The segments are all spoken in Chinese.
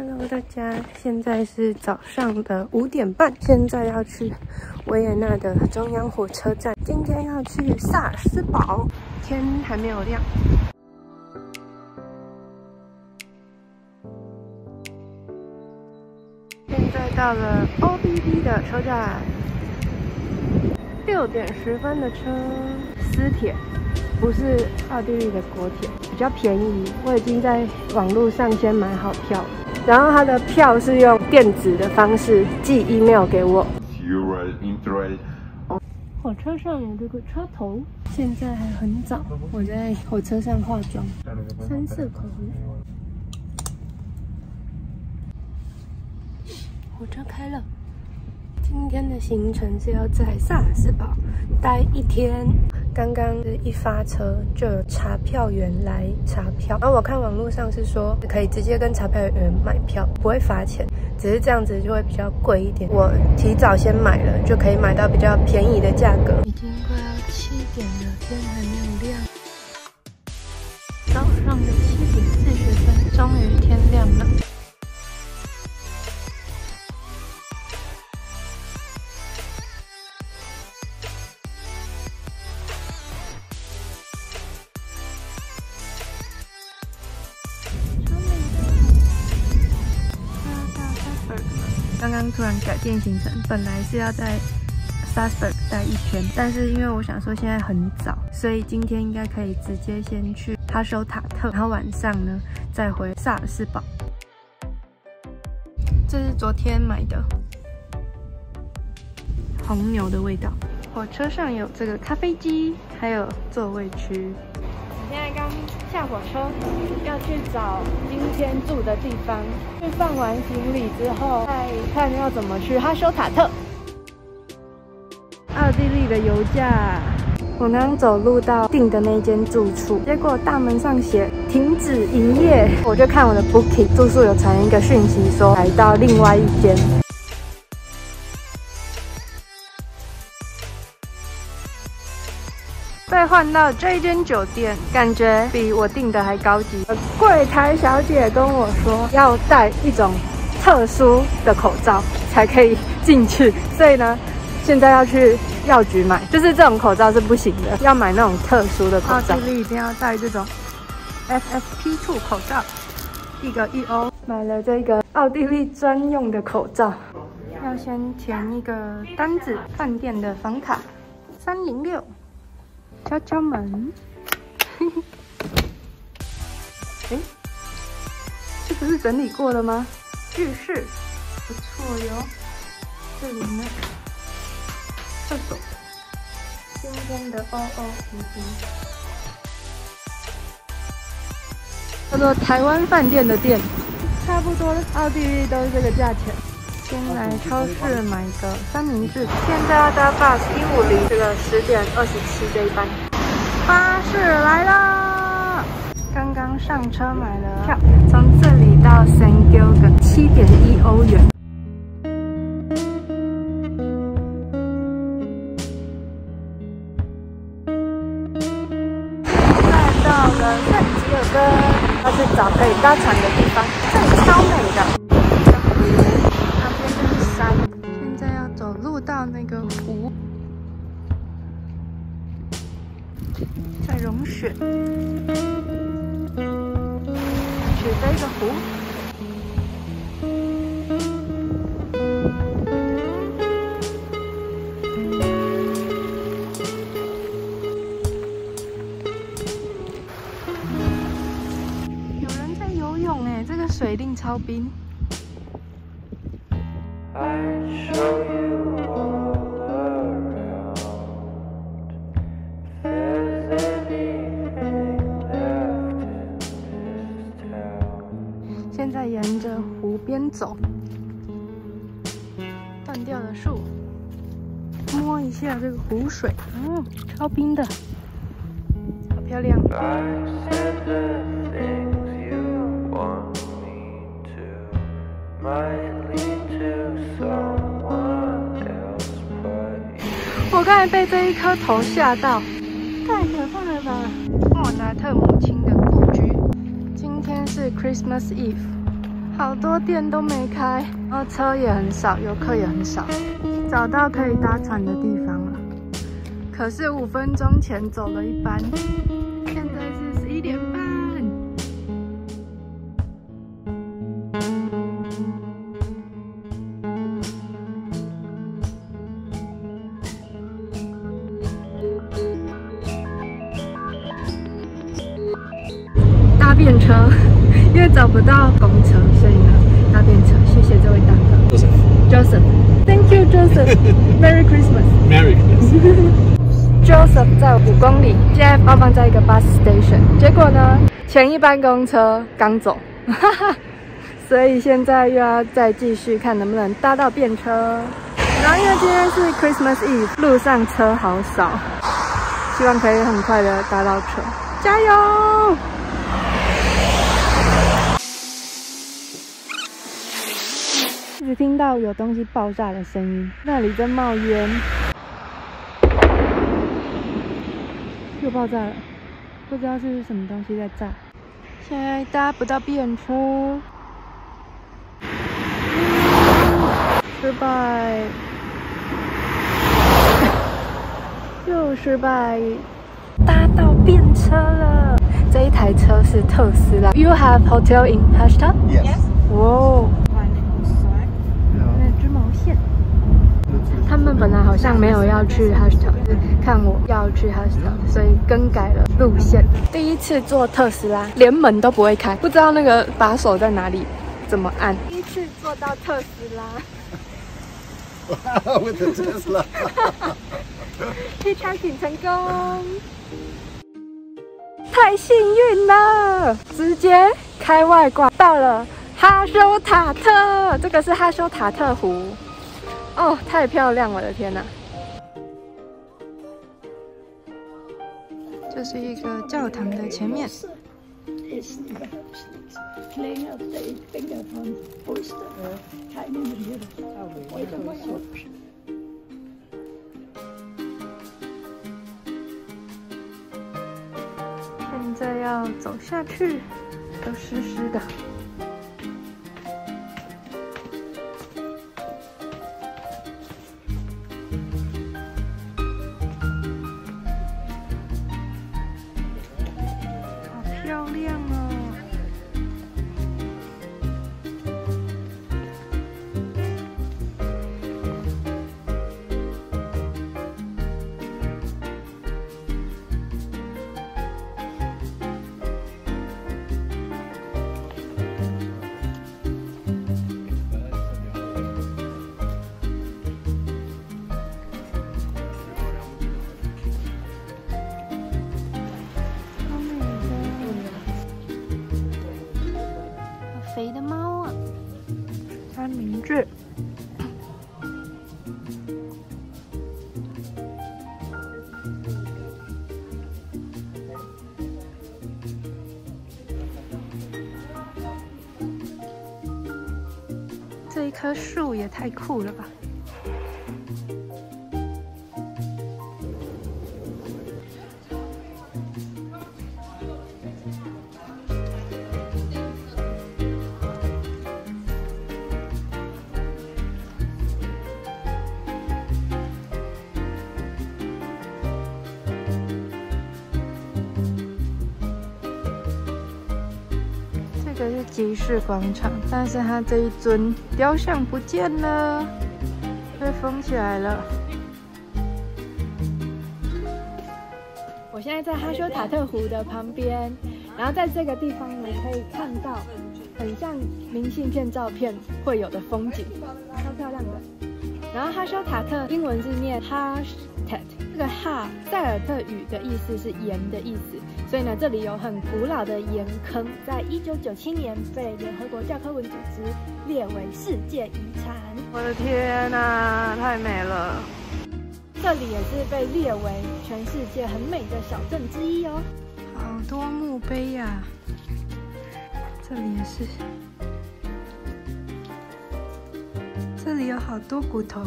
Hello，大家，现在是早上的五点半，现在要去维也纳的中央火车站。今天要去萨尔斯堡，天还没有亮。现在到了 OBB 的车站，六点十分的车，私铁，不是奥地利的国铁，比较便宜。我已经在网络上先买好票。然后他的票是用电子的方式寄 email 给我。火车上有这个车头，现在还很早，我在火车上化妆，三色口红。火车开了。今天的行程是要在萨尔斯堡待一天。刚刚一发车就有查票员来查票，然后我看网络上是说可以直接跟查票员买票，不会罚钱，只是这样子就会比较贵一点。我提早先买了，就可以买到比较便宜的价格。已经快要七点了，天还没有亮。早上的七点四十分，终于刚刚突然改变行程，本来是要在 Salzburg 待一圈，但是因为我想说现在很早，所以今天应该可以直接先去哈修塔特，然后晚上呢再回萨尔斯堡。这是昨天买的红牛的味道。火车上有这个咖啡机，还有座位区。我现在刚下火车，要去找今天住的地方。去放完行李之后，看要怎么去哈修塔特。奥地利的油价，我刚走路到订的那间住处，结果大门上写停止营业。我就看我的 Booking 住宿有传一个讯息，说来到另外一间。被换到这一间酒店，感觉比我订的还高级。柜台小姐跟我说，要带一种特殊的口罩才可以进去，所以呢，现在要去药局买，就是这种口罩是不行的，要买那种特殊的口罩。奥地利一定要戴这种 FFP2 口罩，一个一欧。买了这个奥地利专用的口罩，要先填一个单子，饭店的房卡三零六。敲敲门，哎，这不是整理过了吗？浴室。不错哟，这里呢，厕所，今天的 O O P P，叫做台湾饭店的店，差不多奥地利都是这个价钱。先来超市买个三明治。现在要搭 bus 一五零，这个十点二十七这一班。巴士来了。刚刚上车买了票，从三九个七点一欧元。现在到了圣吉欧哥，要去找可以搭船的地方。这里超美的，旁边就是山。现在要走路到那个湖，在融雪，雪在一个湖。超冰。现在沿着湖边走，断掉的树，摸一下这个湖水，嗯，超冰的，好漂亮。我刚才被这一颗头吓到，太可怕了吧！莫扎特母亲的故居。今天是 Christmas Eve，好多店都没开，然后车也很少，游客也很少，找到可以搭船的地方了。可是五分钟前走了一班，为找不到公车，所以呢搭便车。谢谢这位大哥，Joseph，Thank you Joseph，Merry Christmas，Merry Christmas。Joseph 在五公里，现在放放在一个 bus station。结果呢，前一班公车刚走，哈哈，所以现在又要再继续看能不能搭到便车。然后因为今天是 Christmas Eve，路上车好少，希望可以很快的搭到车，加油！直听到有东西爆炸的声音，那里在冒烟。又爆炸了，不知道是什么东西在炸。现在搭不到便车，失败，又失败，搭到便车了。这一台车是特斯拉。You have hotel in Pashta? Yes. 哇。他们本来好像没有要去 Hashtag，看我要去 Hashtag，所以更改了路线。第一次坐特斯拉，连门都不会开，不知道那个把手在哪里，怎么按？第一次坐到特斯拉，哇，我的特斯拉，可以超醒成功，太幸运了，直接开外挂到了哈修塔特，这个是哈修塔特湖。哦，太漂亮！我的天哪，这是一个教堂的前面。现在要走下去，都湿湿的。这一棵树也太酷了吧！这是集市广场，但是它这一尊雕像不见了，被封起来了。我现在在哈修塔特湖的旁边，然后在这个地方你可以看到很像明信片照片会有的风景，超漂亮的。然后哈修塔特英文是念 Hashtat，个哈塞尔特语的意思是盐的意思，所以呢这里有很古老的盐坑，在一九九七年被联合国教科文组织列为世界遗产。我的天哪，太美了！这里也是被列为全世界很美的小镇之一哦。好多墓碑呀，这里也是。这里有好多骨头，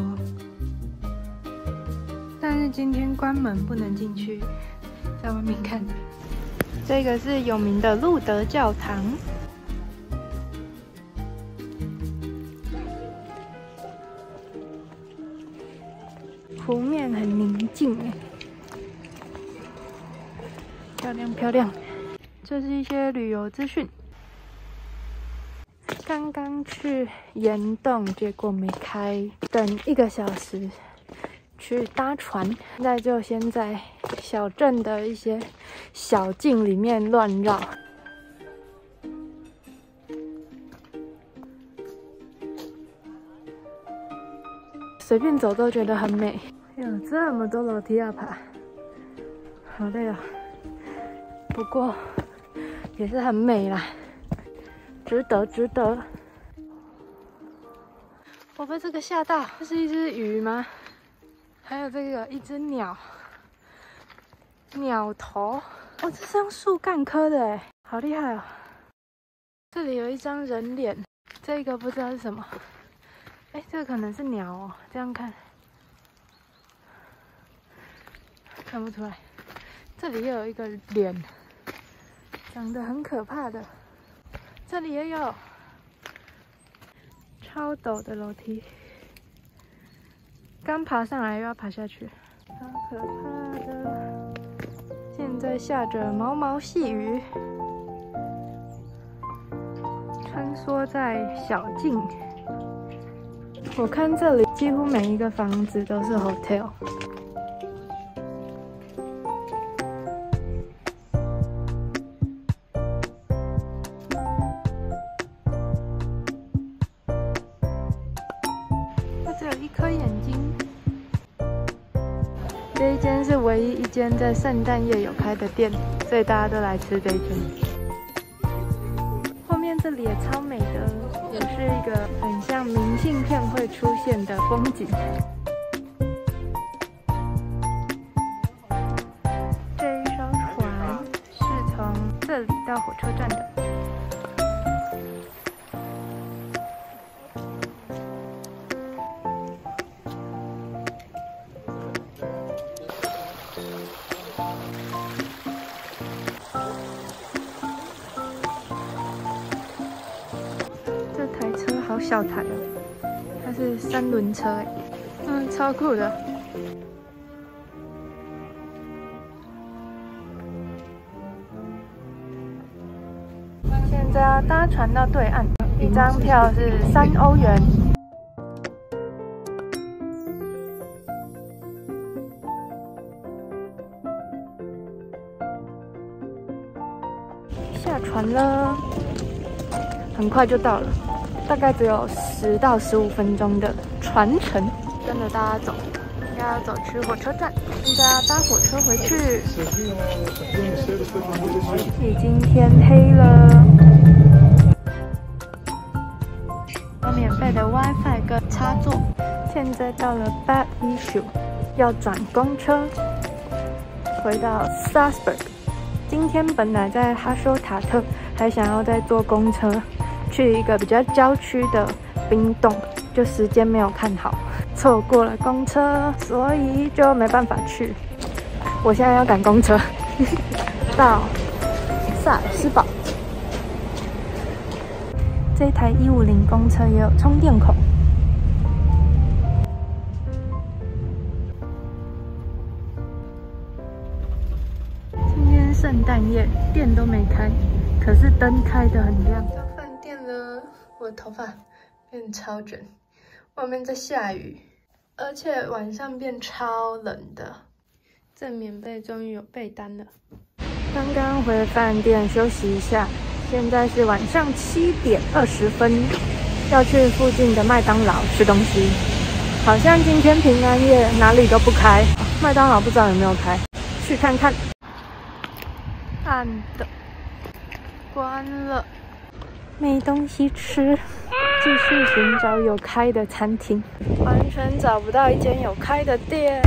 但是今天关门不能进去在外面看。这个是有名的路德教堂。湖面很宁静。漂亮漂亮。这是一些旅游资讯。刚刚去岩洞结果没开等一个小时。去搭船。现在就先在小镇的一些小径里面乱绕。随便走都觉得很美，有这么多楼梯要爬，好累啊！不过也是很美啦，值得，值得。我被这个吓到，这是一只鱼吗？还有这个一只鸟，鸟头，哦，这是用树干刻的哎，好厉害哦！这里有一张人脸，这个不知道是什么。哎，这个可能是鸟哦，这样看看不出来。这里又有一个脸，长得很可怕的。这里也有超陡的楼梯，刚爬上来又要爬下去，好可怕的。现在下着毛毛细雨，穿梭在小径。我看这里几乎每一个房子都是 hotel。间在圣诞夜有开的店，所以大家都来吃这一间。后面这里也超美的，也是一个很像明信片会出现的风景。这一艘船是从这里到火车站的。台车好小台哦，它是三轮车哎，嗯，超酷的。现在要搭船到对岸，一张票是三欧元。下船了，很快就到了，大概只有十到十五分钟的船程。跟着大家走，应该要走去火车站，现在要搭火车回去。已经天黑了，有免费的 WiFi 跟插座。现在到了 Bad Issue，要转公车回到 Salzburg。今天本来在哈修塔特，还想要再坐公车去一个比较郊区的冰洞，就时间没有看好，错过了公车，所以就没办法去。我现在要赶公车 到萨尔斯堡。这台一五零公车也有充电口。今天圣诞夜，店都没开，可是灯开得很亮。我的头发变超卷，外面在下雨，而且晚上变超冷的。这棉被终于有被单了。刚刚回饭店休息一下，现在是晚上七点二十分，要去附近的麦当劳吃东西。好像今天平安夜哪里都不开，麦当劳不知道有没有开，去看看。暗的，关了，没东西吃，继续寻找有开的餐厅，完全找不到一间有开的店。